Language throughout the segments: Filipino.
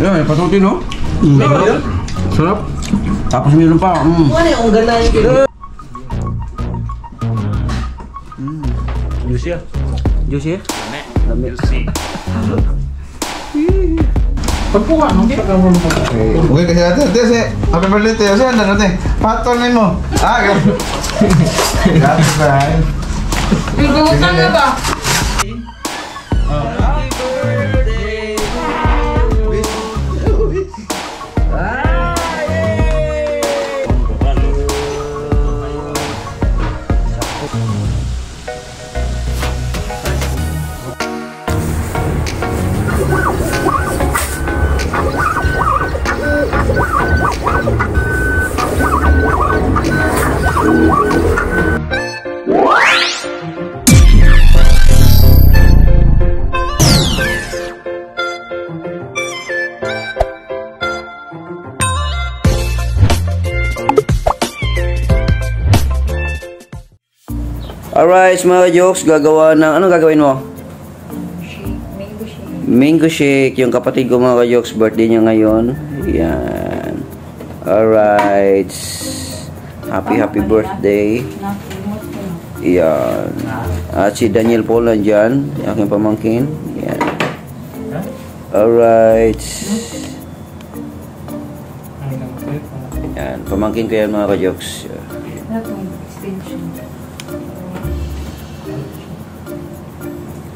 Ayan, patuti no? Mm. Sarap. Tapos meron pa. Mm. Ano yung ganay? Juicy ah. Juicy ah? Lami. Pagkuha, no? Okay, kasi natin, ate, si, happy birthday tayo. Saan na natin? Patol mo. Ah, ganun. Grabe ba? Pagkutan na ba? Alright, mga jokes, gagawa ng, ano gagawin mo? Mango shake. Mango shake, yung kapatid ko mga jokes, birthday niya ngayon. Yan. Alright. Happy, happy birthday. Yan. At si Daniel Paul nandyan, aking pamangkin. Yan. Alright. Yan, pamangkin ko yan mga ng extension.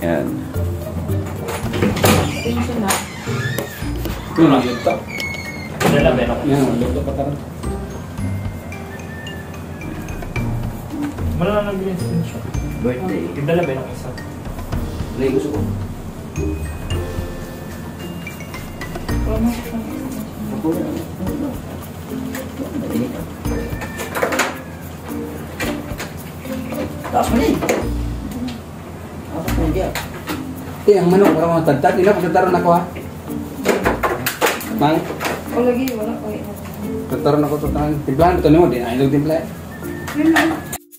Yan. Extension na. Ito na. Yan. Wala na nag-green extension. Birthday. Lang ba ng isa? Play gusto ko. Promotion Ito yung manok, wala mga tagtag. Ina, pagkataran ako ha. Mang, O lagi, wala ko yun. pagkataran ako ito. Timplahan ito nimo, di na ilog timpla.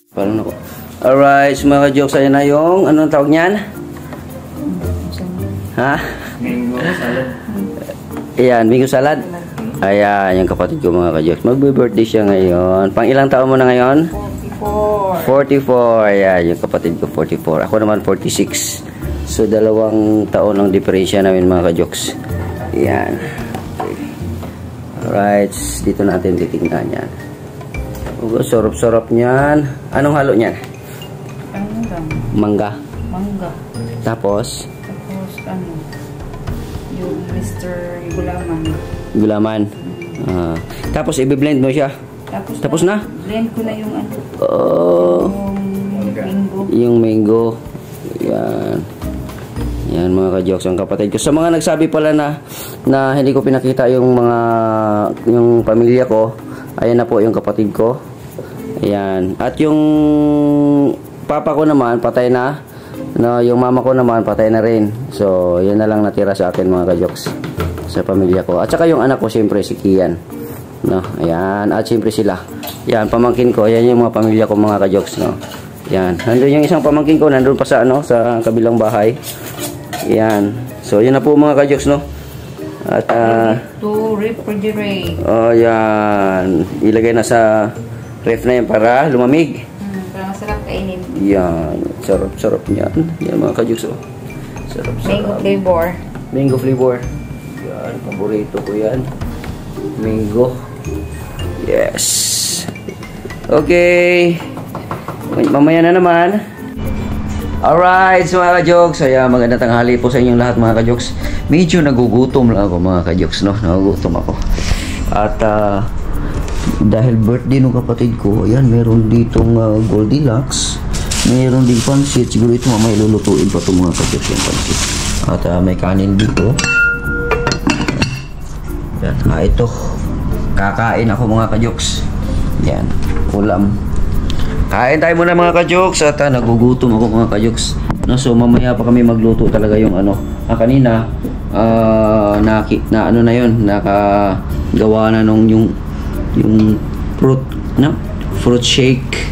Parang ako. Alright, so mga jokes ayan na yung, anong tawag niyan? Ha? Mango salad. Ayan, bingo salad. Ayan, yung kapatid ko mga ka-jokes. Magbe-birthday siya ngayon. Pang ilang taon mo na ngayon? 44. 44. Ayan, yung kapatid ko 44. Ako naman 46. So, dalawang taon ang diferensya namin mga ka-jokes. Ayan. Alright, dito natin titignan yan. Oh, sorop-sorop niyan. Anong halo niyan? Mangga. Mangga. Tapos, Tapos ano? Yung Mr. Gulaman. gulaman. Ah, tapos, i-blend mo siya. Tapos, Tapos na? Blend ko na yung ano. Oh, Yung mango. yung mango. Yan. Yan mga ka-jokes ang kapatid ko. Sa mga nagsabi pala na na hindi ko pinakita yung mga yung pamilya ko, ayan na po yung kapatid ko. Ayan. At yung papa ko naman patay na. No, yung mama ko naman patay na rin. So, yan na lang natira sa akin mga ka-jokes sa pamilya ko. At saka yung anak ko siyempre si Kian. No, ayan. At siyempre sila. Yan, pamangkin ko. Yan yung mga pamilya ko mga ka-jokes, no. Yan. Nandun yung isang pamangkin ko, nandun pa sa ano, sa kabilang bahay. Yan. So, yun na po mga ka-jokes, no. At, ah, To refrigerate. oh, yan. Ilagay na sa ref na yan para lumamig. Hmm, para masarap kainin. Yan. Sarap-sarap niyan. Yan mga ka-jokes, oh. Mango Sarap-sarap. flavor. Mango flavor. Yan, paborito ko yan. Mango. Yes. Okay. Mamaya na naman. Alright, so mga ka-jokes. Kaya magandang tanghali po sa inyong lahat mga ka-jokes. Medyo nagugutom lang ako mga ka-jokes, no? Nagugutom ako. At ah, dahil birthday ng kapatid ko, ayan, meron ditong uh, Goldilocks. Meron din pansit. Siguro ito mamaya lulutuin pa itong mga ka-jokes yung pansit. At ah, may kanin dito. Yan. Ah, ito. Kakain ako mga ka-jokes. Yan. Ulam. Kain tayo muna mga ka-jokes at ah, nagugutom ako mga ka-jokes. No, so mamaya pa kami magluto talaga yung ano. Ah, kanina ah, na, na ano na yun, nakagawa na nung yung yung fruit, no? Fruit shake.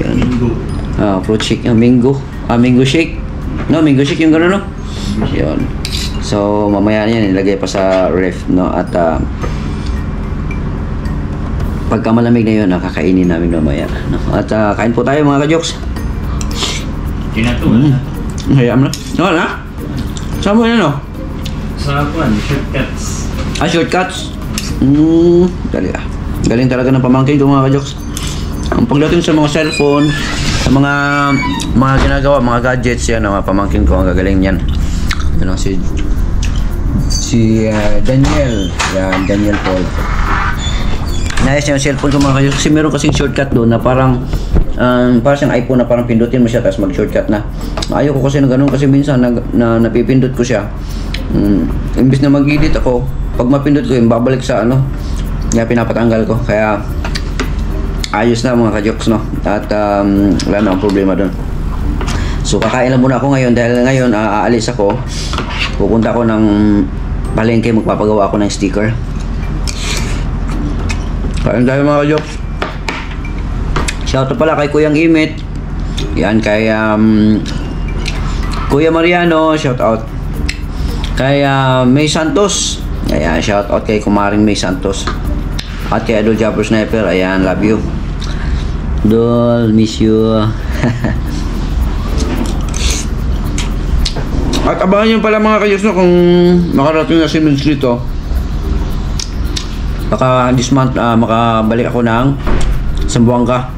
Yan. Ah, fruit shake, ah, mango. Ah, mango shake. No, mango shake yung gano'n, no? Yan. So, mamaya yan, ilagay pa sa ref, no? At, ah, pagka malamig na yun, nakakainin namin mamaya. No? At, ah, kain po tayo mga na to. Mm. Hayaan mo na. No, na? Saan mo yun, no? Sa kuan, shortcuts. Ah, shortcuts. Hmm, dali ah. Galing talaga ng pamangkin ko mga ka-jokes. Ang pagdating sa mga cellphone, sa mga mga ginagawa, mga gadgets yan, mga pamangkin ko, ang gagaling yan. Ano, si si ah, Daniel. Yan, Daniel Paul. Nais niya yung cellphone ko mga ka-jokes kasi meron kasing shortcut doon na parang um, parang siyang iPhone na parang pindutin mo siya tapos mag-shortcut na. Ayaw ko kasi na ganun kasi minsan na, na napipindot ko siya. Mm, imbis na mag-edit ako, pag mapindot ko yun, babalik sa ano, kaya pinapatanggal ko. Kaya ayos na mga ka-jokes no. At um, wala na akong problema doon. So kakain lang muna ako ngayon dahil ngayon ah, aalis ako. Pupunta ako ng palengke, magpapagawa ako ng sticker. Kain tayo mga ka-jokes. Shoutout pala kay Kuyang Imit. Yan kay um, Kuya Mariano, shout out. Kay ah, May Santos. Ayan, shout out kay Kumaring May Santos. At kay Adol Japper Sniper, ayan, love you. Dol, miss you. At abangan nyo pala mga kayos no, kung makarating na si Vince dito. Baka this month ah, makabalik ako ng Sambuanga.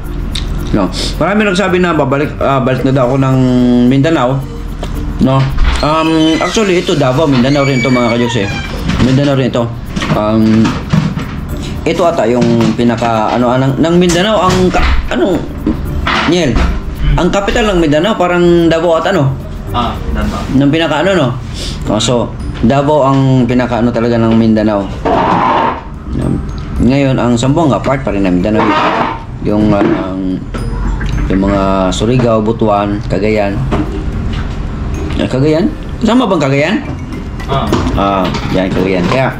No. Marami nagsabi na babalik ah, balik na daw ako ng Mindanao. No. Um actually ito Davao, Mindanao rin to mga kayos eh. Mindanao rin ito. Um ito ata yung pinaka ano anong ng Mindanao ang ka- ano Niel. Ang capital ng Mindanao parang Davao at ano? Ah, tama. ng pinaka ano no. Oh, so Davao ang pinaka ano talaga ng Mindanao. Ngayon ang Zamboanga part pa rin ng Mindanao. Yung ang yung mga Surigao, Butuan, Cagayan. Ah, Cagayan? Sama bang Cagayan? Ah, Ah, yan Cagayan. Kaya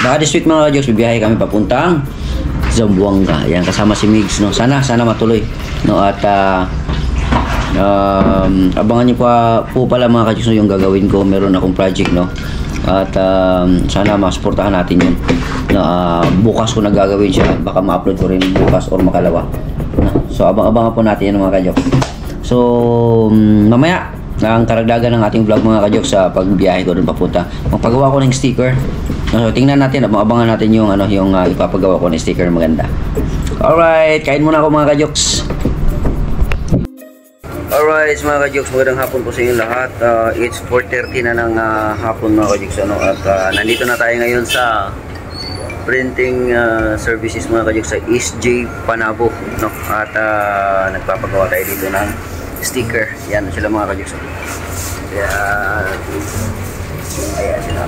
baka this week mga jokes bibiyahe kami papuntang Zamboanga. Yan kasama si Migs no. Sana sana matuloy no at ah, um, abangan niyo pa po pala mga kajus no, yung gagawin ko. Meron akong project no. At um, sana masuportahan natin yun. No, ah, bukas ko na gagawin siya. Baka ma-upload ko rin bukas or makalawa. So abang-abangan po natin yan mga kajok. So um, mamaya ang karagdagan ng ating vlog mga kajok sa pagbiyahe ko doon papunta. Magpagawa ko ng sticker. So, tingnan natin, abang-abangan natin yung ano yung ah, ipapagawa ko ng sticker na maganda. Alright, kain muna ako mga kajoks. Alright, mga kajoks, magandang hapon po sa inyo lahat. Uh, it's 4.30 na ng ah, hapon mga kajoks. Ano? At ah, nandito na tayo ngayon sa printing ah, services mga kajoks sa East J Panabo. No? At ah, nagpapagawa tayo dito ng sticker. Yan sila mga kajoks. Kaya, ayan sila.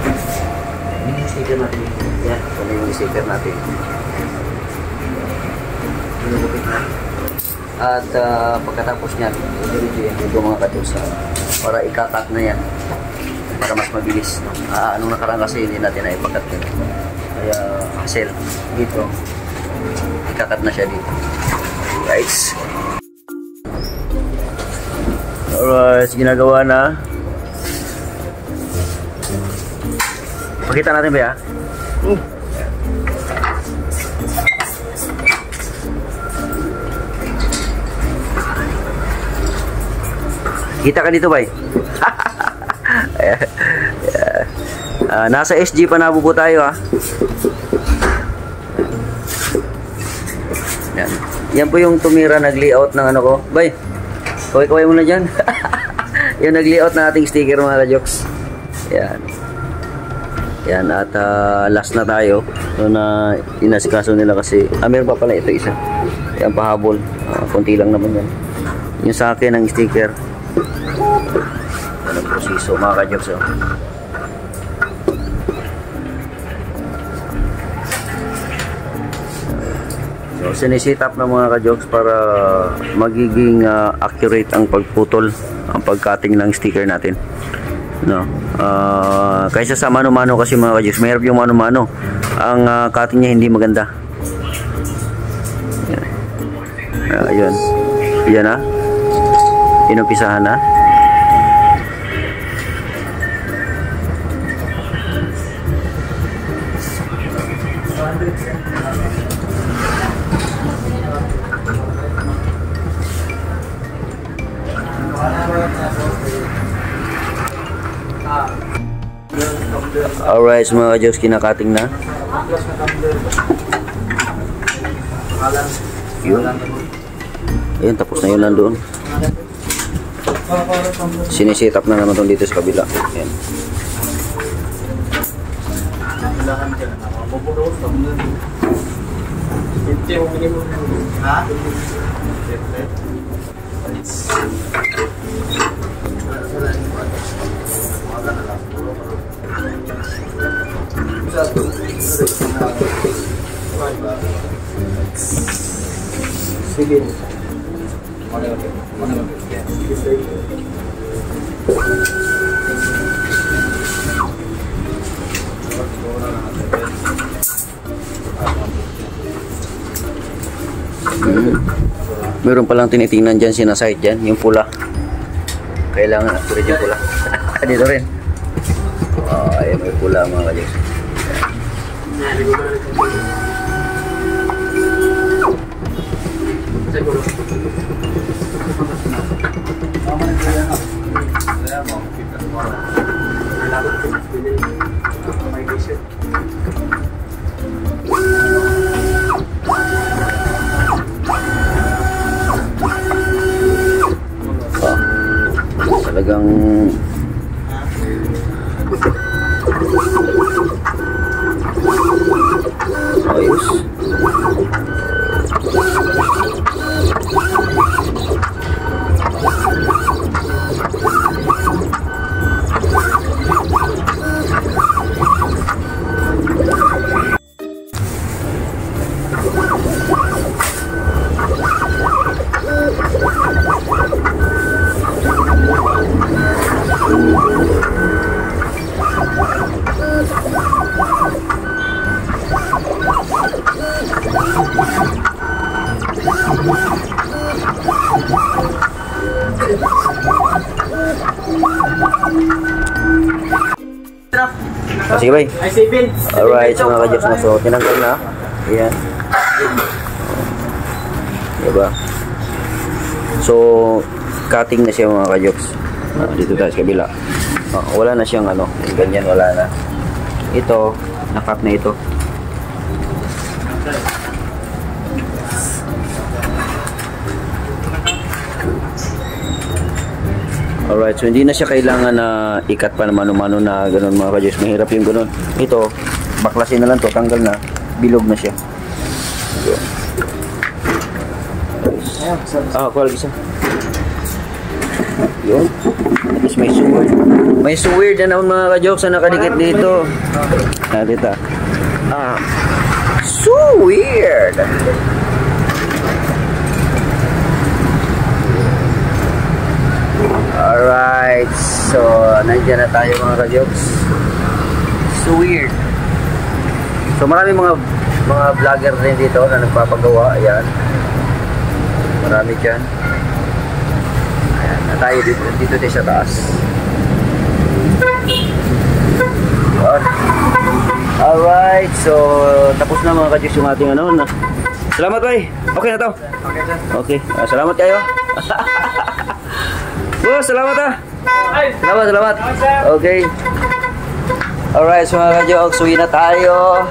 Yung sticker natin. Yan, ito na yung sticker natin. At ah, pagkatapos niyan, diretso yan dito mga katos para ikakat na yan para mas mabilis. No? Ah, anong nakaraan kasi hindi natin na ipakat yun. Kaya hassle dito. Ikakat na siya dito. Guys. Alright, ginagawa na. Pakita natin ba ya? Kita ka dito, bay. Ah, nasa SG pa po tayo, ha. Yan. Yan po yung tumira nag-layout ng ano ko. Bay, kaway-kaway mo na dyan. yung nag-layout na ating sticker, mga ka-jokes. Yan. Yan, at ah, last na tayo. So na inasikaso nila kasi, ah, pa pala ito isa. Yan, pahabol. Ah, konti lang naman yan. Yung sa akin, ang sticker. Yan ang proseso, mga ka-jokes. Oh. Sinisit up ng mga ka-jokes para magiging ah, accurate ang pagputol, ang pagcutting ng sticker natin. No. Ah, kaysa sa mano-mano kasi mga ka-jokes, mahirap yung mano-mano. Ang ah, cutting niya hindi maganda. Ah, yun. Yan ah. Inumpisahan na. Alright, so mga Diyos, kinakating na. Yun. Ayun, tapos na yun nandoon. Sinisit up na naman itong dito sa kabila. Ayan. Mm. Meron palang tinitingnan dyan, sinasite dyan, yung pula. Kailangan accurate yung pula. Dito rin. Oh, ayan, may pula mga kadyos. Oh, Ah, sige bay. Ay, Sipin. Alright, so mga kadyos na. So, tinanggal na. Ayan. Diba? So, cutting na siya mga kadyos. Ah, dito tayo sa kabila. Ah, wala na siyang ano, ganyan wala na. Ito, nakat na ito. Alright, so hindi na siya kailangan na ikat pa na mano-mano na ganun mga kadyos. Mahirap yung ganun. Ito, baklasin na lang to, tanggal na, bilog na siya. Yun. Ah, kuha lagi isa. Yun. Tapos may sword. May sword na naman mga kadyos na nakadikit dito. Dito. Ah. So weird. Alright, so nandiyan na tayo mga kajoks. So weird. So marami mga mga vlogger rin dito na nagpapagawa. Ayan. Marami dyan. Ayan, na tayo dito, dito tayo sa taas. Alright, so tapos na mga kajoks yung ating ano. Na. Salamat, bay. Okay na to. Okay. Ah, salamat kayo. Boss, salamat ah. Salamat, salamat. Okay. Alright, so mga ka-jokes, uwi na tayo.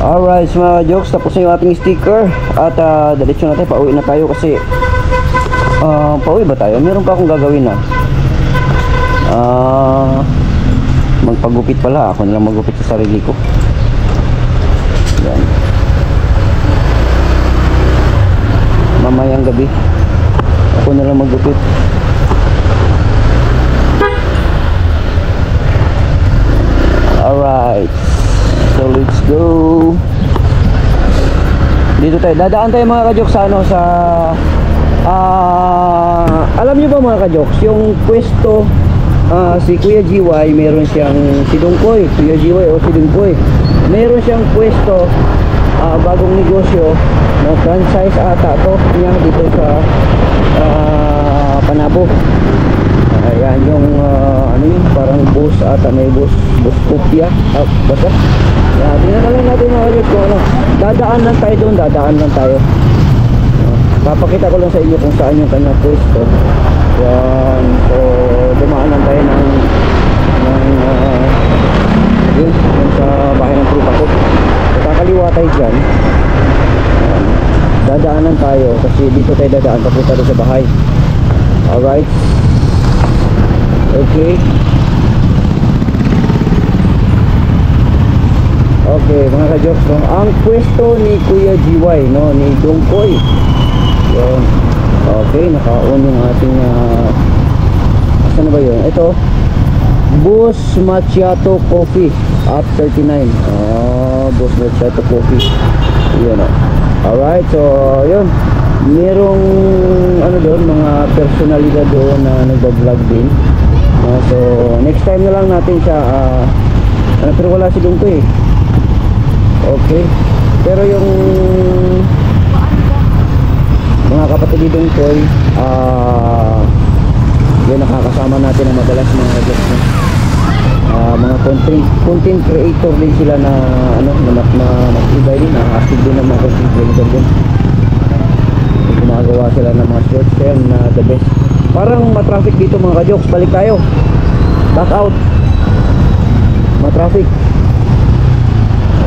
Alright, so mga ka-jokes, tapos na yung ating sticker. At uh, diretso na tayo, pauwi na tayo kasi uh, pauwi ba tayo? Meron pa akong gagawin na. Ah, magpagupit pala. Ako na lang magupit sa sarili ko. Yan. Mamayang gabi. Ako na lang magupit. Alright. So let's go. Dito tayo. Dadaan tayo mga kajok sa ano sa ah alam nyo ba mga kajoks yung pwesto ah, si Kuya GY meron siyang si Dungkoy Kuya GY o si Dungkoy. Meron siyang pwesto ah, bagong negosyo na franchise ata to niya dito sa ah, Panabo ayan yung ah, ano yun, parang bus ata may bus, bus kopya, ah, basta. Yan, tingnan natin mga kajok kung ano. Dadaan lang tayo doon, dadaan lang tayo. Papakita ko lang sa inyo kung saan yung kanyang pwesto. Yan, so dumaan lang tayo ng ng yun, yun sa bahay ng trupa ko. So, kakaliwa tayo dyan. Dadaanan tayo kasi dito tayo dadaan papunta doon sa bahay. Alright. Okay. Okay, mga ka-jokes, no? ang pwesto ni Kuya GY, no, ni Dongkoy. Yun. Okay, naka-on yung ating uh, saan na ba yun? Ito, Bus Macchiato Coffee up 39. Oh, Bus Macchiato Coffee. Yun oh. Alright, so yun. Merong ano doon, mga personalidad doon na nagbablog din. Ah, so, next time na lang natin siya ah, ano, pero wala si Dungko eh. Okay. Pero yung mga kapatid ni Dungkoy, ah yun nakakasama natin ang madalas mga vlogs Ah, mga content, content creator din sila na ano na na, na matibay din na active din ng mga content creator gumagawa sila ng mga short film na the best. Parang matraffic dito mga kajokes. Balik tayo. Back out. Matraffic.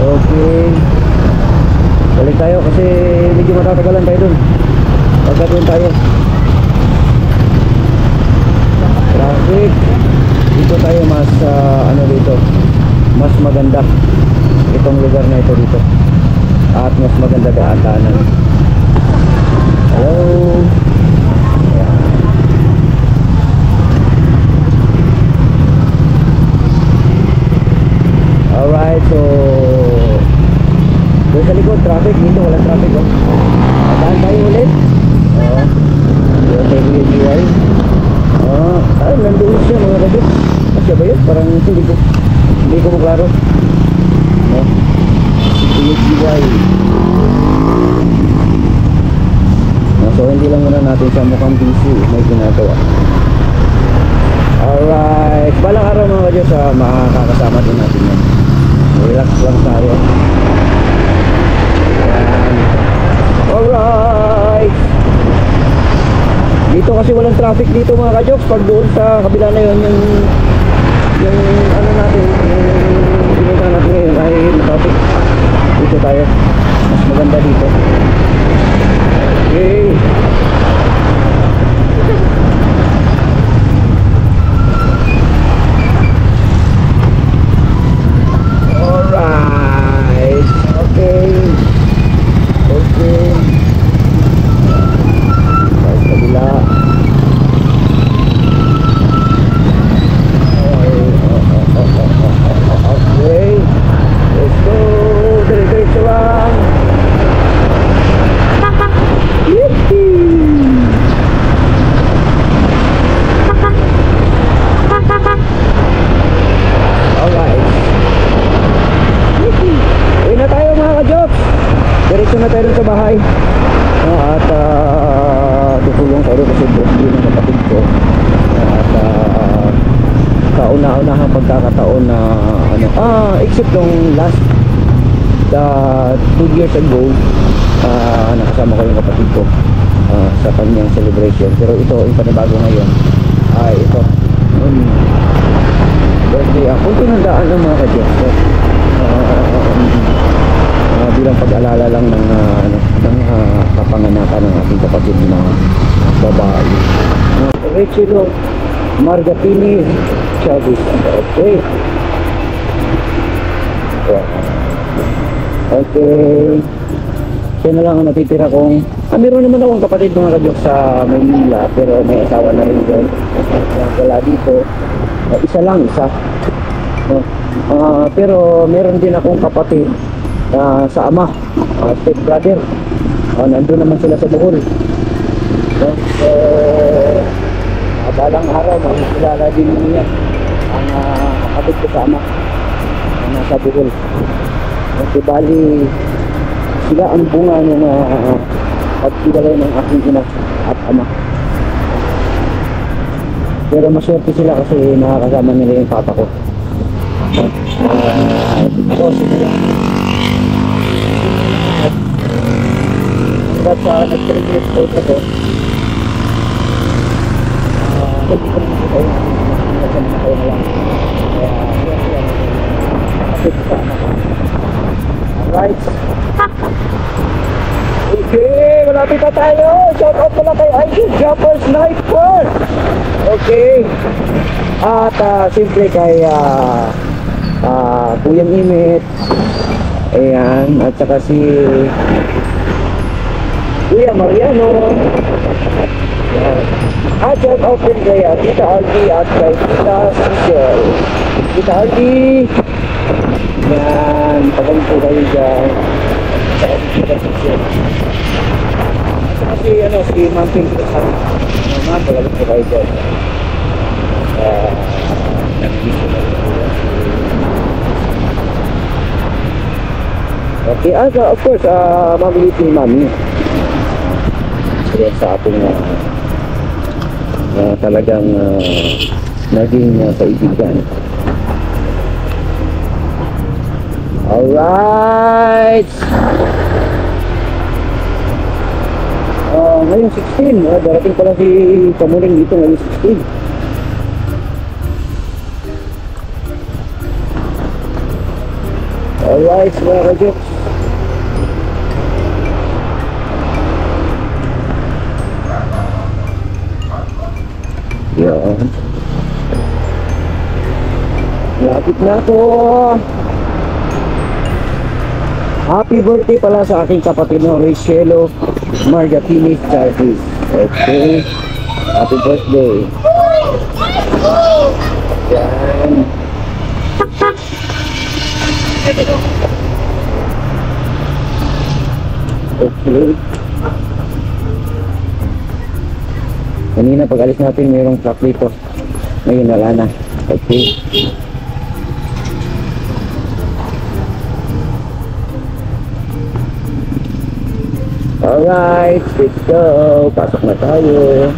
Okay. Balik tayo kasi medyo matatagalan tayo dun. Pagka dun tayo. Traffic dito tayo mas ah, ano dito mas maganda itong lugar na ito dito. At mas maganda daatanan hello? Alright so doon sa likod traffic. Dito walang traffic oh. Tayo ulit? Oo. Yun tayo GY Ah, ay, nandoon siya mga kabit. Asya ba yun? Parang hindi ko, hindi ko maklaro. No? PHDY. No, so, hindi lang muna natin siya mukhang busy. May ginagawa. Alright. Balang araw mga kadyo sa makakasama din natin yan. Relax lang tayo. Alright. Dito kasi walang traffic dito mga ka-jokes. Pag doon sa kabila na yun yung yung ano natin yung pinunta natin ngayon ay traffic dito tayo. Mas maganda dito. Okay alright okay okay tayo sa kabila Okay. Let's go. Dire-diretso lang. Yippee! Alright. Yippee! Uwi na tayo mga ka-jokes. Diretso na tayo dun sa bahay. No, at uh, tutulong tayo kasi birthday ng kapatid ko. No, at uh, kauna-unahang pagkakataon na ano nung last the two years ago ah nakasama ko yung kapatid ko ah, sa kanyang celebration. Pero ito yung panibago ngayon ay ito. Um, birthday ah kunti ng daan ng mga kadyo so, ah, bilang pag-alala lang ng ano, ng ah, kapanganakan ng ating kapatid na babae. Uh, Rachel Margatini Chavez. Okay. Okay. Siya na lang ang natitira kong... Ah, meron naman akong kapatid mga kadyok sa Manila, pero may asawa na rin doon. Wala dito. Ah, isa lang, isa. No? Ah, pero meron din akong kapatid ah, sa ama, uh, step brother. Ah, nandun naman sila sa Bohol. No? So, Ah, balang araw, makikilala din niya ang uh, kapatid ko sa ama na nasa Bohol. Kasi bali, sila ang bunga ng uh, pagkilala ng aking ina at ama. Pero maswerte sila kasi nakakasama nila yung papa ko. Ah, ako, sige. Hanggat sa nag-celebrate ko ako, ah, hindi ko naman ito yung nagsasabi ko na lang. Kaya, yun, yun. Kapit sa anak ko. Alright. Okay, malapit na tayo. Shout out pala Jumper Sniper. Okay. At uh, siyempre kay ah ah, Kuya Imit. Ayan. At saka si Kuya Mariano. Ayan. At shout out din kay ah, Tita Aldi at kay Tita Cecil. Tita Aldi. Yan. Pagod po kayo dyan. Tita Cecil. Si, ano, si Ma'am Pink sa Ma'am, pagod po kayo dyan. Ah, nag-miss ko na rin po yan. Okay, ah, of course, ah, mabilis ni Mami. Kaya sa ating ah, ah, talagang ah, naging ah, kaibigan. Alright! Ngayon 16, ah, darating pala si Kamuling dito ngayon 16. Alright, mga kajoks. Yan. Lapit na ako. Happy birthday pala sa aking kapatid na Rachelo Margatini Charlie. Okay. Happy birthday. Yan. Okay. Kanina pag alis natin mayroong truck dito. Ngayon wala na. Okay. Alright, let's go. Pasok na tayo.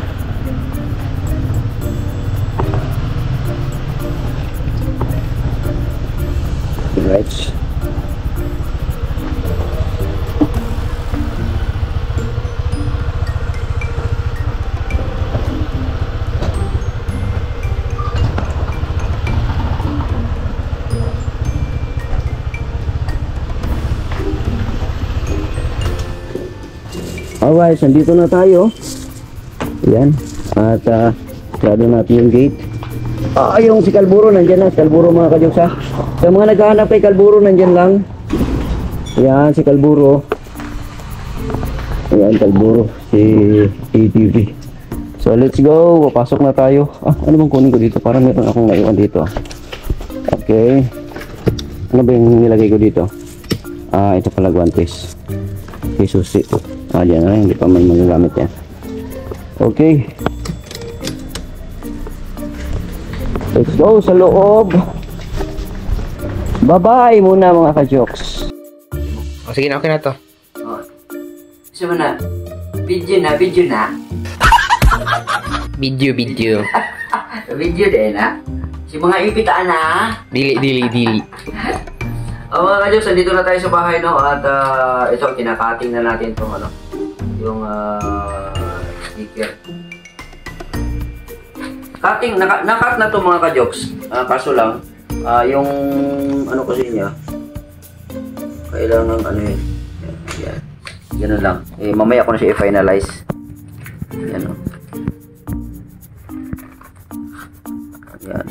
Right. Alright, nandito na tayo. Ayan. At uh, sarado natin yung gate. Ah, yung si Kalburo nandyan na. Si Kalburo mga kadyos ha. Sa mga naghahanap kay Kalburo nandyan lang. Ayan, si Kalburo. Ayan, Kalburo. Si ATV. So, let's go. Papasok na tayo. Ah, ano bang kunin ko dito? Parang meron akong naiwan dito. ah. Okay. Ano ba yung nilagay ko dito? Ah, ito pala guantes. Okay, susi. Ah, dyan na. Hindi pa man magagamit yan. Okay. Let's go sa loob. Bye-bye muna mga ka-jokes. O, sige na, okay na to. Gusto mo na? Video na, video na. Video, video. Video din ha. Si mga ipitaan na. Dili, dili, dili. Oh, mga ka-jokes, nandito na tayo sa bahay no at ah, ito kinakating na natin tong ano, yung ah, sticker. Cutting, naka, nakat na to mga ka-jokes. Ah, kaso lang, ah, yung ano kasi niya, kailangan ano yun. Yan. Ganun lang. Eh, mamaya ko na siya i-finalize. Yan o. Yan.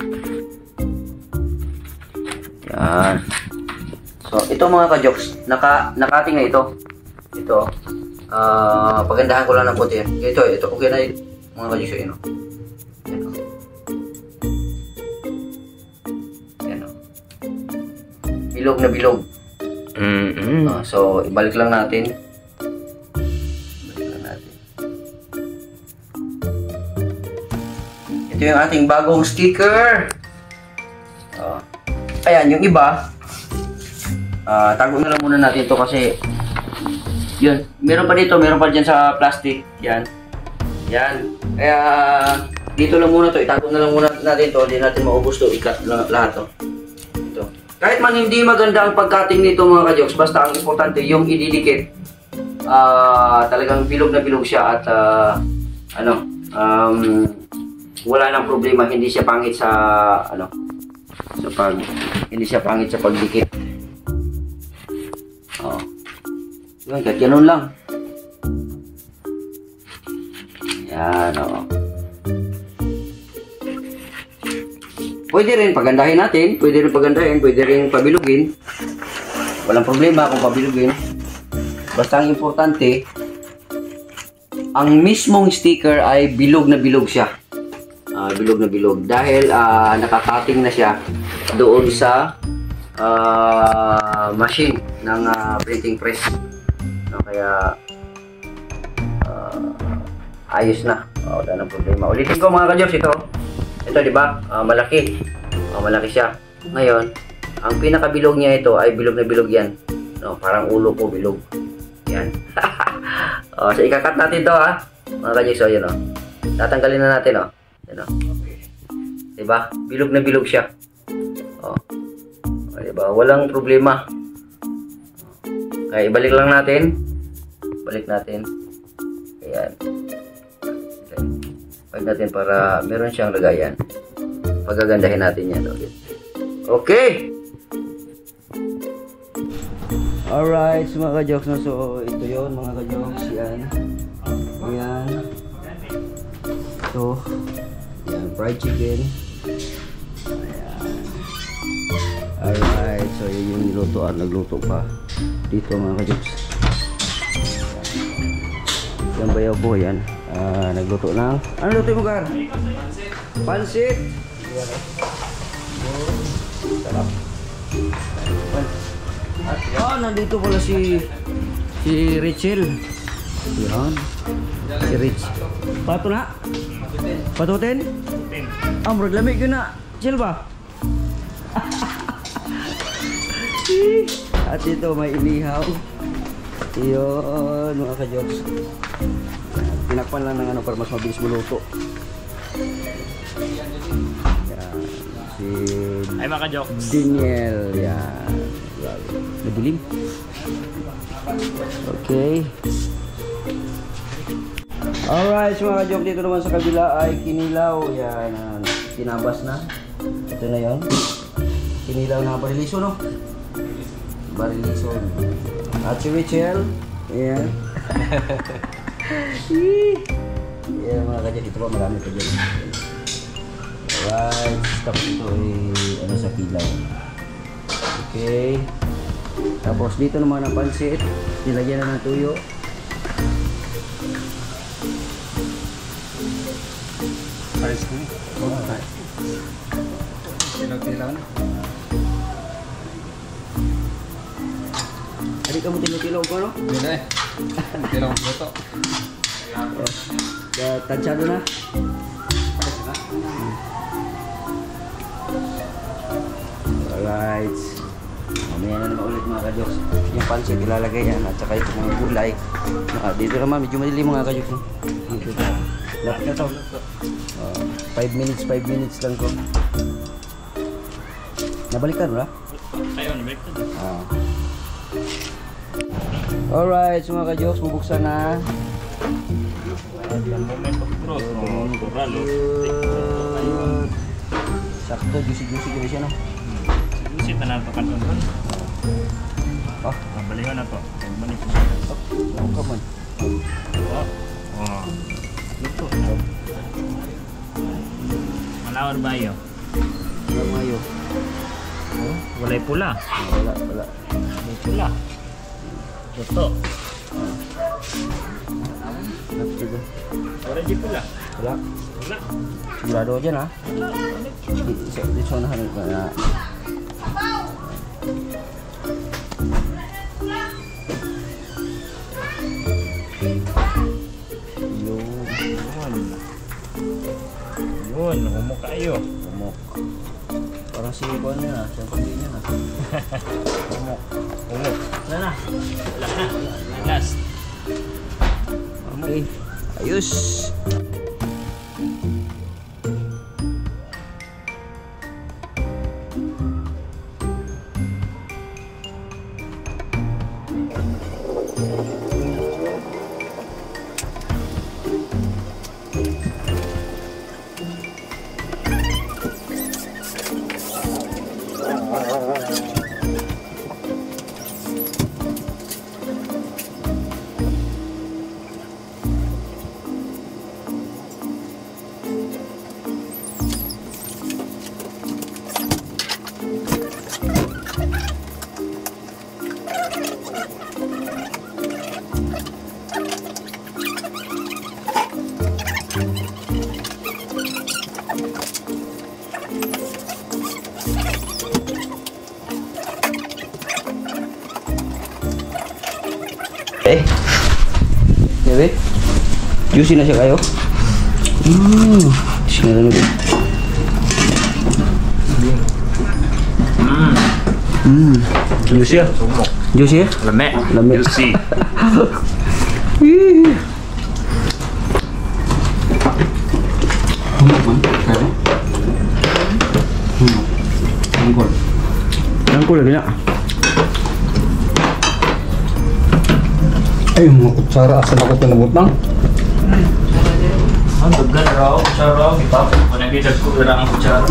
Yan. So, ito mga ka-jokes, naka, nakating na ito. Ito. Ah, pagandahan ko lang ng puti. Ito, ito. Okay na yun. Mga ka-jokes yun. oh. Yan o. Yan o. Bilog na bilog. Mm-mm. Ah, so, ibalik lang natin. Ibalik lang natin. Ito yung ating bagong sticker. Oh. Ayan, yung iba, ah tago na lang muna natin to kasi yun, meron pa dito, meron pa dyan sa plastic. Yan. Yan. Kaya, dito lang muna to, itago na lang muna natin to, hindi natin maubos to, ikat lang lahat to. Ito. Kahit man hindi maganda ang pagkating nito mga kajoks, basta ang importante yung ididikit. Ah, talagang bilog na bilog siya at ah, ano, um, wala nang problema, hindi siya pangit sa ano, sa pag hindi siya pangit sa pagdikit. Yun, kahit ganun lang. Yan, oo. Pwede rin pagandahin natin, pwede rin pagandahin, pwede rin pabilugin. Walang problema kung pabilugin. Basta ang importante, ang mismong sticker ay bilog na bilog siya. Ah, bilog na bilog. Dahil ah, nakakating na siya doon sa ah, machine ng ah, printing press. No, kaya ah, ayos na. Oh, wala nang problema. Ulitin ko mga kajos ito. Ito, di ba? Ah, malaki. Ah, malaki siya. Ngayon, ang pinakabilog niya ito ay bilog na bilog yan. No, parang ulo ko bilog. Yan. oh, so ikakat natin to ha. Mga kajos, so yun oh. Tatanggalin na natin oh. Yan oh. Di ba? Bilog na bilog siya. Oh. oh di ba? Walang problema. Kaya ibalik lang natin. Balik natin. Ayan. Balik natin para meron siyang lagayan. Pagagandahin natin yan ulit. Okay! Alright, so mga ka-jokes na. So, ito yon mga ka-jokes. Yan. Ayan. Ito. Yan, fried chicken. Ayan. Alright, so yun yung nilutoan. Nagluto pa. Dito mga ka-jokes. Yan bayaw po, yan. Ah, nagluto ng... Ano luto mo, Gar? Pansit! Sarap. Yan, nandito pala si... Si Rachel. Yan. Si Rich. Pato na? Patutin? Ah, murag lamig yun na. Chill ba? At ito may inihaw. Yun, mga ka-jokes. Tinakpan lang ng ano para mas mabilis maluto. Yan. Si Ay mga joke. Daniel. Yan. Madilim. Okay. Alright, so mga joke dito naman sa kabila ay kinilaw. Yan. ah, Tinabas na. Ito na yon. Kinilaw na bariliso, no? Bariliso. At si Rachel. Ayan. Ayan mga kajak. Ito pa marami pa dyan. Alright. Tapos ito ay ano sa kilaw. Okay. Tapos dito naman ang pansit. Nilagyan na ng tuyo. Paris ko. Oo, tayo. Tilaw-tilaw na. Hindi ka mo tinutilog ko, no? Hindi na eh. Tilaw ang luto. Kaya tansyado na. Alright. Mamaya na naman ulit mga kajoks. Yung pansit ilalagay yan at saka yung mga gulay. Ah, dito naman medyo madilim mga kajoks. no? Dito na. Na to. 5 minutes, 5 minutes lang ko. Nabalikan mo na? Ayun, balik na. Ah. Alright, so mga kajoks, bubuksan na. Sakto, juicy-juicy ko siya, no? Na nato kanton doon. Oh, Mabalingan na to. Manik ko. oh, come on. Oh. Oh. Ito. Malawar ba yun? Wala mayo. Oh, walay pula. Wala, wala. Walay pula. Toto. Ito. Wala di pula. Wala. Wala. Sigurado ka dyan, ha? Di, di, di sonahan ko na. Yun. Humok kayo. umok. Parang si Juan yun, ha? Siyang pagkain Humok. Wala na. Wala na. Last. Okay. Ayos. Eh. Ya, Jadi, juicy na siya kayo. Hmm, sinira na din. Hmm. Juicy ya? Juicy ya? Lemek. Lemek. Juicy. pinabutang? Ang dagan raw. Kutsara raw. Ipapit ko na kita ko ang kutsara.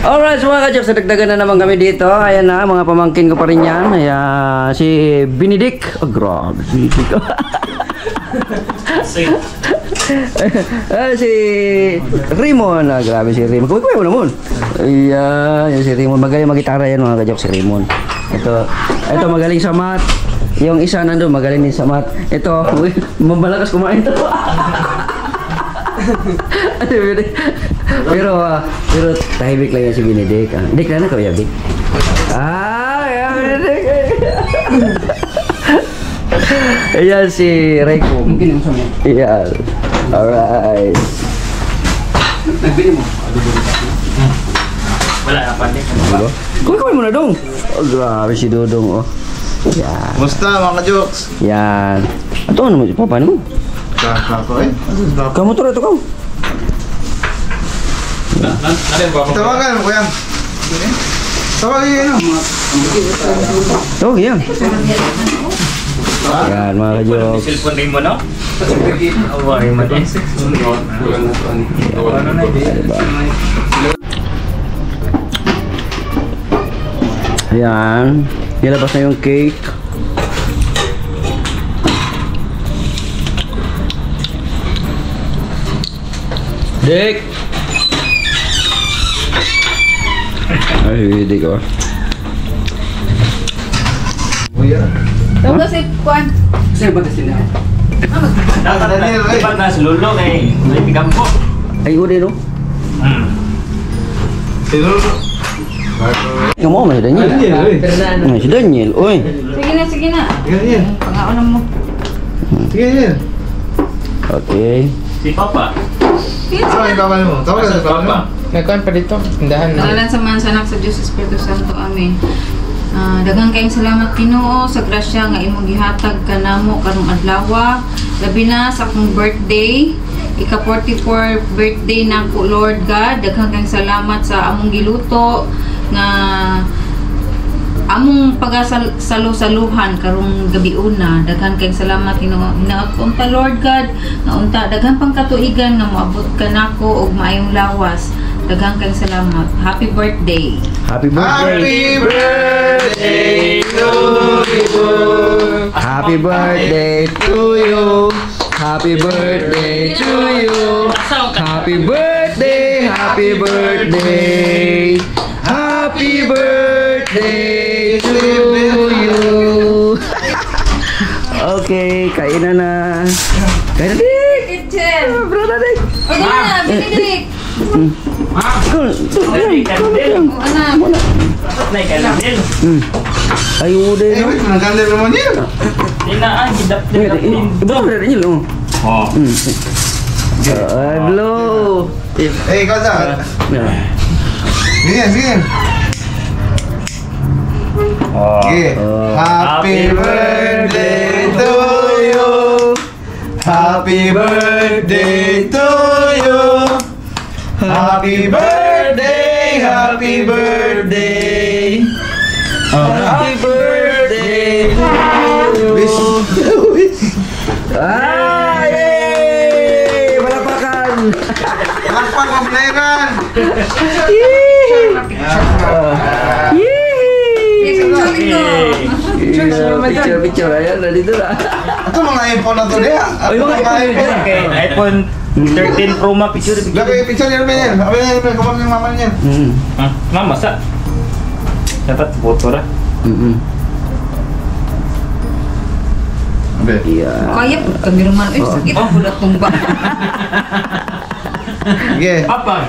Alright, so mga ka-Jobs, nagdagan na naman kami dito. Ayan na, mga pamangkin ko pa rin yan. Ayan, si Benedict. Oh, grabe, si Benedict. ah, si Raymond. Ah, grabe si Raymond. Kuwi-kuwi mo naman. Ayan, yan si Raymond. Magaling mag-gitara yan mga ka-Jobs, si Raymond. Ito, ito magaling sa math. Yung isa nandun, magaling din sa math. Ito, uy, mabalakas kumain to. Pero, ah, pero tahimik lang yan si Benedict. Ah. Hindi, kaya na kaya, Vic. Ah, yeah, Benedict. Ayan si Rayco. Ayan. Alright. Wala panik. Kuwi-kuwi mo na dong. Oh, grabe si Dodong, oh. Yan. Musta mga ka-jokes? Yan. Ito ano mo, papa naman. Kako eh. Kamu to, ito ka. Tawagan mo kuya. Tawagan yun. Oh, yan. Yan, mga ka-jokes. Cellphone din mo no? Away mo din. Ano na Ayan. Nilabas na yung cake. Dick! Ay, Dick oh. Ito kasi, Kwan. Dapat na, Daniel, eh. dapat na sa lulo kay may bigam ko. Ay, uli no? Hmm. Ikaw mo, si Daniel. Ay, si Daniel, uy. Sige na, sige na. Ganyan. Pangaon mo. Sige yan. Okay. Si Papa. Ano yung kamal mo? Tawagan sa kamal mo. Papa. Nagkuhan pa dito. Tindahan na. Ngalan sa man sa anak sa Diyos Espiritu Santo. Amen. Ah, daghang kayong salamat Ginoo sa grasya nga imong gihatag kanamo karong adlaw. Labi na sa akong birthday. Ika 44 birthday na ko Lord God. Daghang kayong salamat sa among giluto nga among pagasalusaluhan karong gabi una daghan kayong salamat ko unta Lord God nga unta daghan pang katuigan nga moabot ka nako og maayong lawas daghan kayong salamat happy birthday Happy birthday! Happy birthday to you. Happy birthday to you. Happy birthday to you. Happy birthday, happy birthday. Happy birthday to you. okay, kainan na. Kainan na. kitchen Bro, nadik. o di na binidik Dali ka din. o anak na din. Hmm. Ay, ude, Eh, no? wait, nagkanda naman yun. Tinaan, gidap din. Iba ko rin yun, oh. Oh. Hmm. Ay, blow. Eh. Yeah. Sige, sige. Oh. Sige. Oh. Happy birthday to you. Happy birthday to you. Happy birthday, happy birthday. Happy birthday to you. Wish. Ah, yay! Malapakan! Lakpan ko playran. picture ito Picture, picture. Ayan, nandito na. Ito mga iPhone na to diya. Ay, mga iPhone iPhone. Okay, iPhone 13 Pro Max picture picture. Lagi picture niya rin yan. Sabi niya, kumam yung mama niya. Hmm. Ah, mama sa. Dapat foto ra. Mm-mm. Abe. Yeah. kaya po kami naman eh sakit ang bulat tong ba Sige. Papa.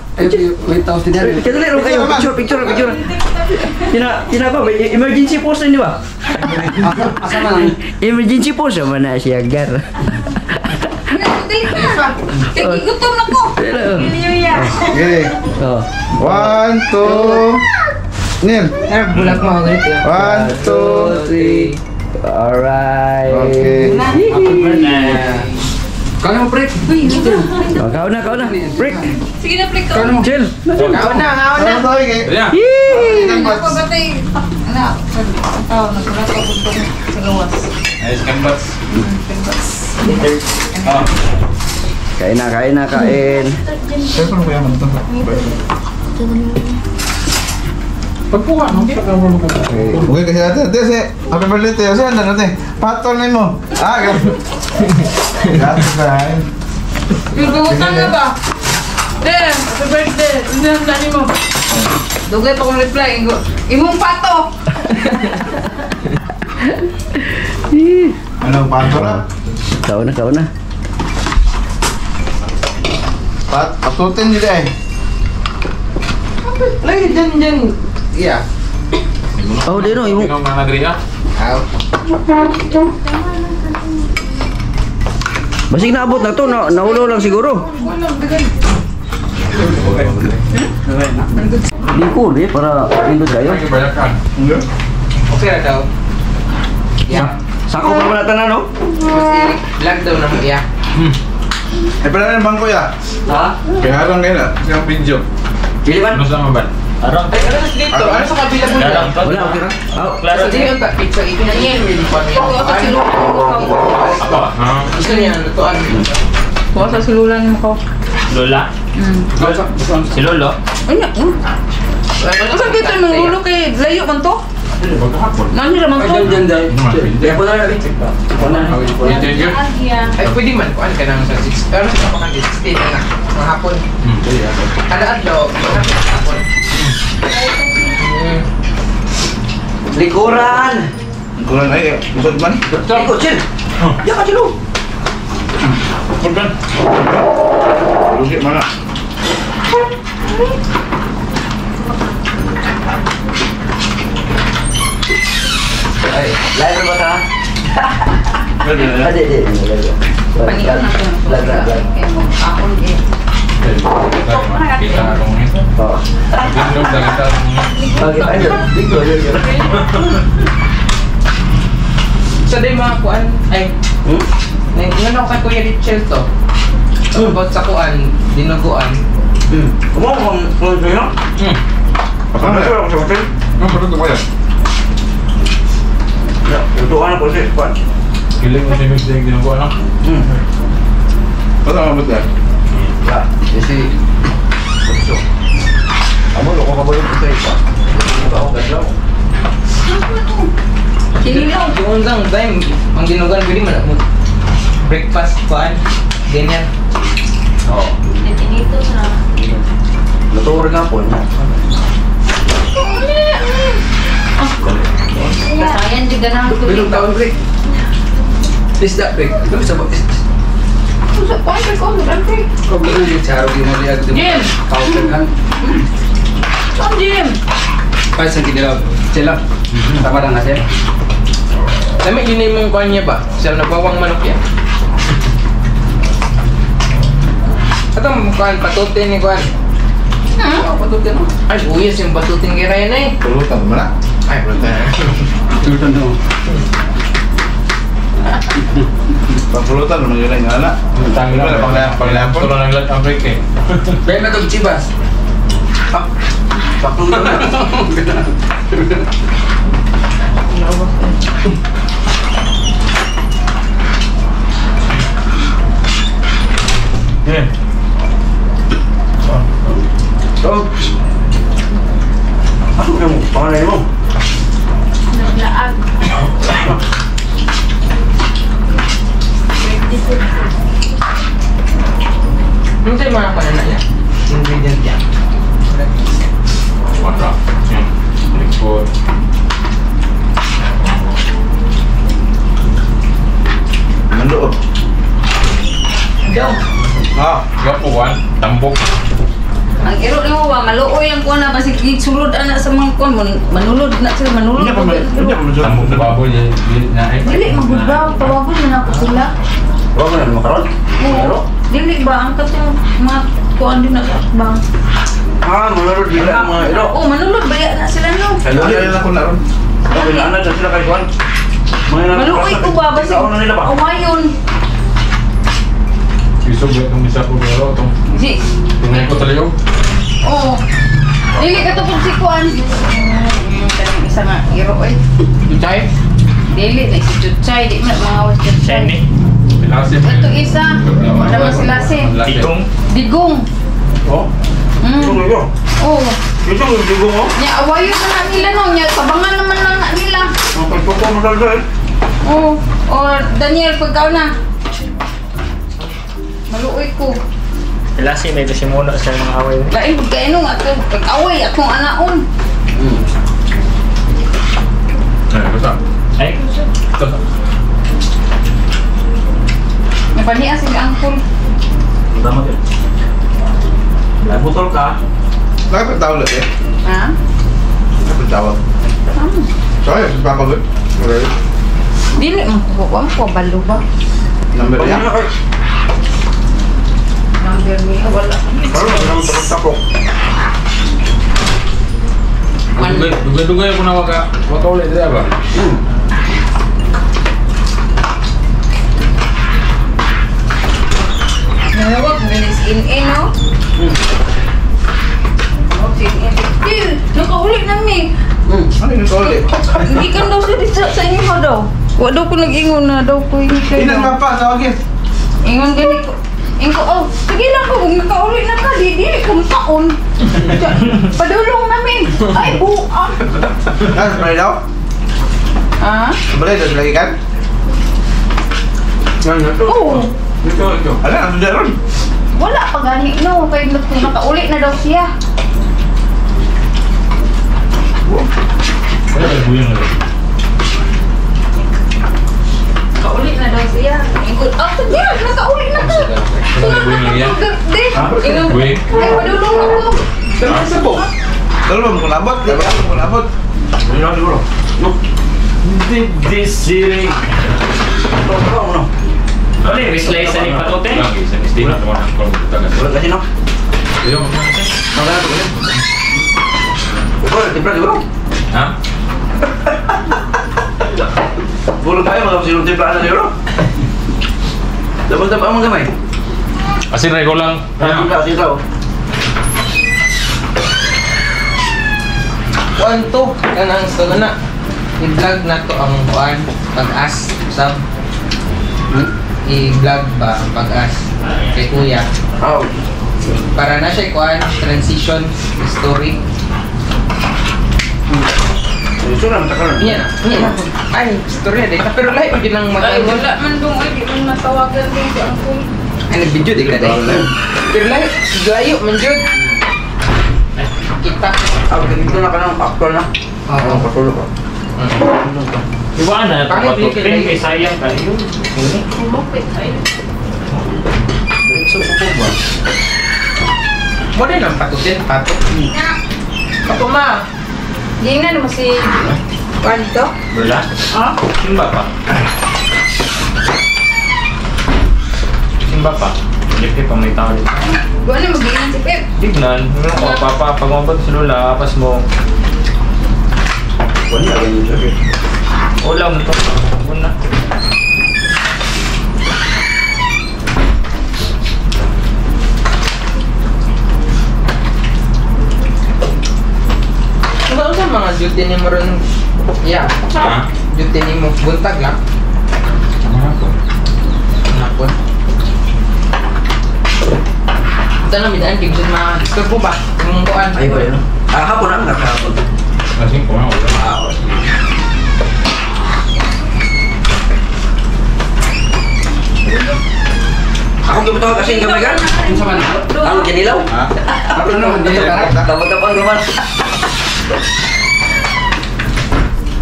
Wait, tapos tinari. Picture dali rin kayo. Picture, picture, picture. Tina, tina ba? May Emergency pose na, di ba? Emergency pose naman na siya, gar. Sige, gutom na ko. Okay. Oh. One, two. Nil. Eh, bulat mo ako ganito. One, two, three. Alright. Okay. Kau mo, pre. Oh, kau na, kau na. Break. Sige na, Flick. Chill. Kau na, kau na. Ano to, okay? Yee! Ako batay. Ano? Oh, nagkulat ako dito sa gawas. Ayos kan boss. Kain na, kain na, kain. Siyempre, ano ba yan? Ito. Pagpuha, no? Kita ka mo Okay, kasi natin. Ate, si Happy birthday tayo. Saan na natin? Patol na mo. Ah, ganun. Grabe ba? Pigutan na ba? Then, happy birthday. Hindi ang dani mo. Dugay pa kong reply. Imong pato. Ano, patol na? Kau na, kau na. Pat, patutin nila eh. Lagi dyan, dyan. Iya. Oh, di no, yung... Ikaw mga nagri ah. Aw. Basig naabot na to, na, naulo lang siguro. Lingkod eh, para pindot kayo. Okay na daw. Iya. Sako pa pala tanan, no? Mas i-vlog daw na mo, iya. Eh, pala na bangko ya. Ha? Kaya harang kayo na. Siyang pinjo. Pili man? Ano sama ban? Aron. Ay, ano mas dito? Ano sa kabila mo dyan? to. Wala, okay ra. Oh, Klaro. Sa dito, ta- pizza, ikinangin. Ako sa silulan ko. Ako. ah. Gusto niya, lutuan. Ako sa silulan ko. Lola. Si Lolo. Ay, na. Kasi dito nung ulo kay layo man to. Nani naman to? Kaya po na lang. Ito yun. Ay, pwede man. Kuan ka naman sa 6. Pero sa kapag 16 na na. Mga hapon. Kada adlaw, mga hapon. Likuran! Kulang na eh. Busog man. Liko, chill! Ya ka, chill! oh. Pagkan. Lusi mana? Ay, live na ba ta? Adi, adi. Panikan na ko. Ako. Kita akong ito. Oh. Ito. Ay, liko, liko. Sa day mga kuan, ay, Hmm? ngayon ako kay Kuya Richel to. About sa kuan, dinuguan. Hmm. Kumawa ko ano yun? Hmm. Pasang na. Ano sa hotel? Ano pa ito kaya? Tutuan ako sa kwan. Kiling mo si Mix Deng ginagawa lang. Hmm. Pasang na ba Ya, kasi... Gusto. Amo, loko ka ba yung pusa ito? Ito ako gadlaw. Sinilaw. Yung lang time, ang dinuguan pwede man mo. Breakfast kuan, ganyan. Oo. Dito na. Rin nga po. Kasayan juga na ako. Bilog taon break. Isda break. Ano sa ba? Sa pwede ko, nagante. Kung bilog yung charo, di mo liag di mo. Jim! Counter kan. Saan Jim? Kaya sa kinilaw. Sila. Tama na nga siya. Dami yun yung mong kuhan niya ba? Siya nagwawang manok yan. Ito ang kuhan, patutin ni kuhan. Ha? Patutin mo. Ay, buyas yung patutin kay Ryan eh. Pulutan mo na. Ay, pulutan. Tutan daw. Pagpulutan naman yun ang anak. Tanggal Wala, lang. pangla- panglapon. Tulo ng lat ang break eh. Kaya na itong chibas. Paklutan na. Eh. Oh. Ano ka mo? Pangalay mo? Naglaag. Nanti mana apa enaknya? Ingredientnya. Wadah, yang berikut. Menduk. Jauh. Ah, gak puan, tambok. Ang ah, iro ni mo malu oh yang kuan apa sih? sulod anak semua mga kuan nak na sila manulod. Hindi pa manulod. Tambok na baboy na ay. Dili magbudaw tawagon na ako. Huwag mo na makaroon. Oo. Dili ba, ang katong mga kuha din na bang. Ah, manulod bila mga ilo. Oo, manulod, baya na sila no. Hello, Ano na ako na ron? Okay, naanad na sila kay nang- Maluoy ko ba, basig Ikaw na nila ba? ba itong isa ko pero itong Di, tunay ko talayo. oo. Dili ka to si kuan. Isa nga iro eh. Ichay? Dili, na si Chuchay, di man mga was Chuchay. Ito isa, naman sila si Tikong. Digong. Oh, ito Hmm. ito. Oo. Ito yung digong mo. Nya awayo na na nila no, nya tabangan naman lang na nila. Ang pagpupo mo talaga eh. Oo. O Daniel, pagkaw na. Maluoy ko. Sila si may simuno sa mga away. Lain pagkaino nga to, pag-away atong anaon. Ay, basta. Ay, Ito. Napaniya si Angkol. Tama ka. Nabutol ka. Nakapagtawag ulit eh. Ha? Nakapagtawag. Ah. Sorry, papagod. Okay. Dili man ko ko ko balo ba? Number Pag niya. na kayo. Number niya wala. Parang naman tapok-tapok. Man. Dugay, dugay, dugay ako na waka. Waka ulit dito ba? Nahawak bilis in in no. Oh, in in. Dil, nakauli na mi. Ano yung ulit? Hindi ka daw sa sa, sa inyo mo daw. Wa daw ko nag-ingon na daw ko hindi kayo. Ilan nga pa, tawagin. Ingon gani ko. Ingon ko, oh, sige lang ko, kung nakauli na ka, di, di, kung taon. Padulong namin. Ay, buang. Ah, sabay daw? Ah? Sabay daw lagi kan? Yan, ito. Oo. Ito, ito. Ano, ano na ron? Wala pa gani, no. Kaya kung nakauli na daw siya. Ay, buyang na. Nakauli na daw siya. Ingon, ah, sige, nakauli na ka. Ay, buyang na yan. Di, ingon, Buwing. ay, padulong ako. Dalawa sa po. Dalawa mo kulabot. Dalawa mo kulabot. Yan na siguro. No. this city. Ito, ito, ano. Ano yung slice ni patote? Lagi, sa misti na naman ang pagkutagan. Wala kasi no. Ayaw, magmana siya. Ang ganito ko yun. Ito, timpla siguro. Ha? Bulog tayo, mga sinong timpla na siguro. Dapat-dapat ang mga gamay. Asin na ko lang. Ang timpla, timpla. oh. Kuan to, kanang sa na. I-vlog na to ang kuan, pag-as, sab. I-vlog ba ang pag-as kay kuya. Ah, Para na siya kuan, transition story. Gusto na, matakalan. Iya, iya na. Ay, story na din. Pero lahi pa din ang mag Ay, wala man dong, ay, di man matawagan dong si Angkol. Ay, nag-video di ka dahil. Pero lahi, layo man jud. Kita. Ah, ganito na ka ng actor na. Oo. Ang patulo ko. Iba na, patote. ka- Kay sayang kayo. Kumapit, ay. So, po ba? Mo din ang patutin, pato. Pato ma. Di na naman si... Kuan to? Wala? Ah? Simba pa. Simba pa. Hindi pa may tao dito. Na mag-iinan si Pep. Tignan, ano ko, papa, pag mabot sa lula, apas mo, Wala, ganyan siya. Ulam to. Una. Ano sa mga duty ni mo ron? Yeah. Ha? Duty ni mo. Buntag lang. Ano ako? Hapon. Ito na, midaan, kibsod mga gusto po ba? Kung kuan. Ay, ba yun? Ah, hapon na, nakahapon. Kasing wala. Ah, Ako gumitaw kasi yung kamay ka? Sa man? Ang kinilaw? Ha? Ako naman, dito ka. Tapos-tapos naman.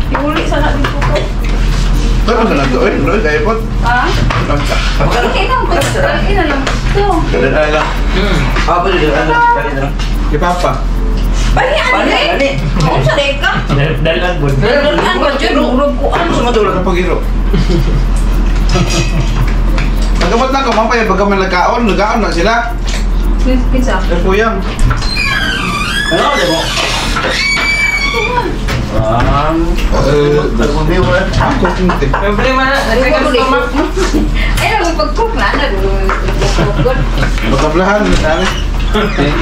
Iuli sana dito ko. Pero sa nagto, eh, no, kaya po. Ha? Okay lang. Okay na lang. Ito. Kada na lang. Ah, pwede din. Ano? Pwede din. Kay Papa. Bali, ano eh? Kung sa deka. Dalan bud. Dalan ko dyan. Urog ko. Ano sa Sumatulog ang pagiro. Pagkamot na ko, mamaya, baga man nagkaon, nagkaon na sila. Pizza. Eh, kuyang. Ano? Ano mo? Um, Eh, ako, hindi. Problema na, nagkakas stomach. Ay, nagpag-cook na. Nag-cook. Magkablahan, dami.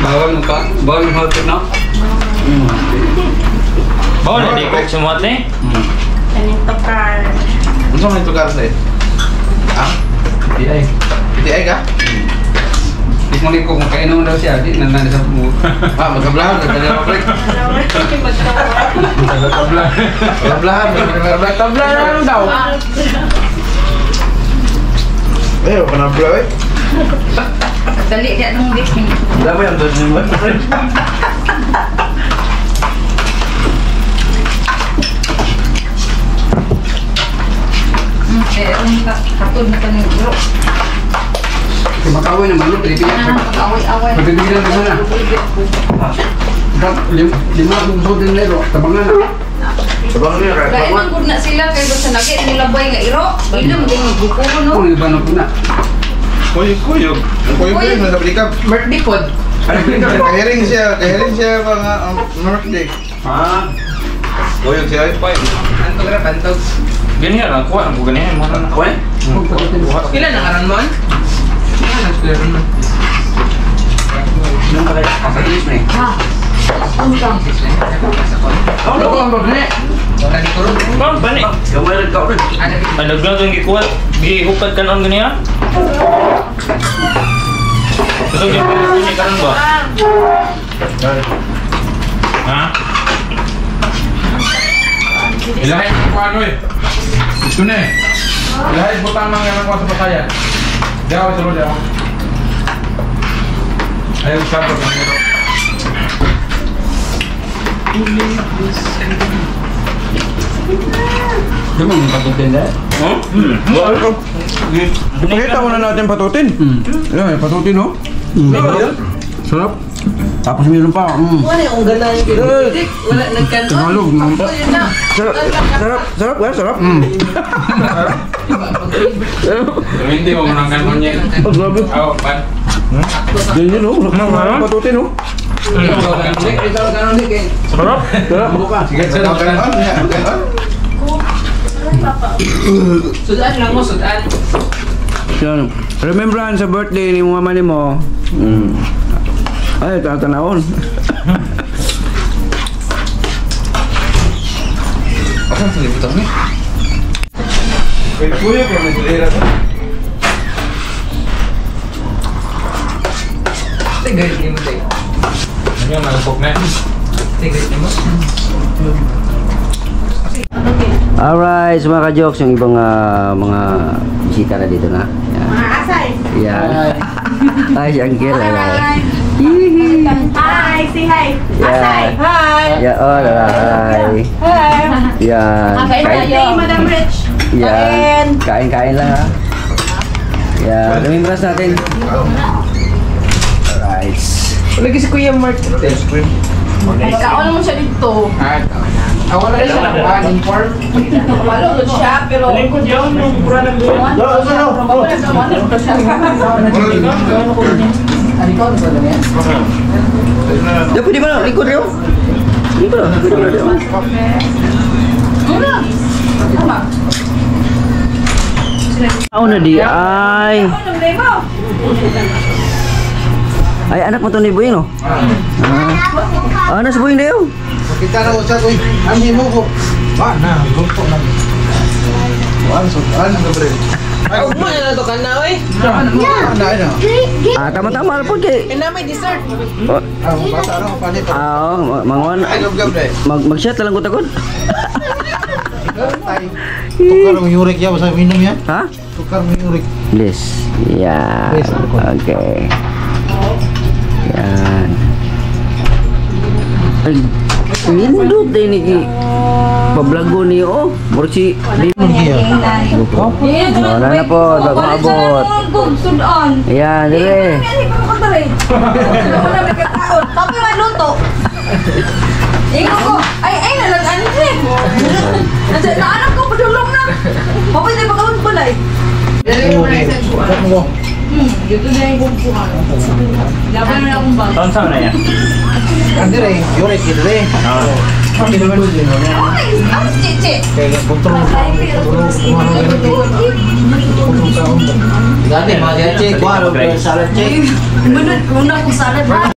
Bawal mo pa. Bawal mo pa na. Bawa na di ko sumate. Kanito car. Ano sa mga lugar sa Di mo ko kung kainom daw siya. Di nandan sa mo. Ah, magkablahan, nagkanya mo break. Tabla. Magkablahan, magkablahan. Tabla na lang daw. Eh, wala ka na bro, eh. Dali dia nung dik. Dami ang doon mo. Eh, ang katod na kanil bro. Kumakawin naman no. Pilipinas. Ah, pag-away-away. Pagbibilang ka sana. Lim, lima kong so din lero. Tabangan na. Sabang niya, kaya Kaya man gud na sila kay sa lagi nila boy nga iro. Bili mo din magbukulo no. Kung iba na po na. Kuyog, kuyog. Ang kuyog kuyog, nasa blikap. Birthday pod. Kahiring siya, kahiring siya mga um, birthday. ah, Kuyog siya, eh. Antog ra pantog. Ganyan lang kuha ang ganyan mo na. ako eh. Ilan ang aran mo? Ilan ang square mo? Nung pala, sa English na eh. Oh, lo ang rodne. Tadi kurun. Bang bani. Gamay lang ka rin. Ada di Ano glang yung gikuha? Gihupad ka noon ganyan? Ito yung pinag karon ba? Ha? Ilahin ko ano eh. Ito na eh. Ilahin butang mga yang kuha sa pasaya. Diyaw sa lodi ako. Ayaw sa lodi ako. Di mo yung patutin dahil? Ipakita muna natin patutin. Yan, patutin, no? Sarap. Tapos meron pa. Mm. Wala yung gana yung kinutik. Wala nagkanon. Na. Sarap, sarap, sarap, eh, sarap. Mm. Hindi mo menang kanon niya. Oh, grabe. Oh, pan. Yan yun, no? Sarap, Patutin, no? Ikaw kanon dik. Ikaw kanon dik eh. Sarap. Sarap. Sige, sarap. Sudan lang mo, sudan. Yan. Remembrance sa birthday ni mama ni mo. Mm. Ay, tatanawon. Asan sa libutan ni? Kuya, kuya, may silira Tigay ni mo tay. Ano yung nagpok na? Tigay ni mo. Alright, so mga ka-jokes, yung ibang ah, mga bisita na dito na. Yan. Mga asay. Yan. Hi, si Uncle. Hi. Hi, say hi. Yan. Hi. Yeah, oh, hi. Hi. Yan. Kain tayo. Madam Rich. Yan. Kain-kain lang ha. Yan. Remembrance natin. Alright. Lagi si Kuya Mark. Kaon mo siya dito. Ah, awal na siya nakuha ng form. Walo siya, pero... Lingkod yun, yung pura ng doon. Ya, pwede ba na? Likod rin. Likod na. Pwede ba na rin? Ako na di ay. Ay, anak mo to ni Buyin, oh. Ah, ano sa Buyin dayo? Kita na ko sa kuy. Ami mo ko. Ba na, luto na. Wan so, an na bre. Ay, Ugma na to kan na na na. Ah, tama-tama na po kay. Ina may dessert. Oh, Ah, basta ra pa ni. ah, oh, manguan. Ay, gab dai. Mag mag-shot lang ko tagod. Tukar mo yurik ya sa minum ya. Ha? Tukar mo yurik. Please. Yan. Okay. Yan. Ay, nindot din ni pablago ni oh. Murag si wala na po, bago. Sudan. Ayan, dire. Tapi man luto. Ingo ko, ay ay nalagaan ni. Nasa na anak ko padulong na. Papa di pagawin balay. Hmm, gitu na yung bumbuhan. Laban na akong bag. Tahun sama na yan. Andi rin, yun ay kito rin. Ang ginawa mo din. Ang cici. Kaya kontrol. Dati, mga check. Kuha, salad check. Menurut, una kong salad.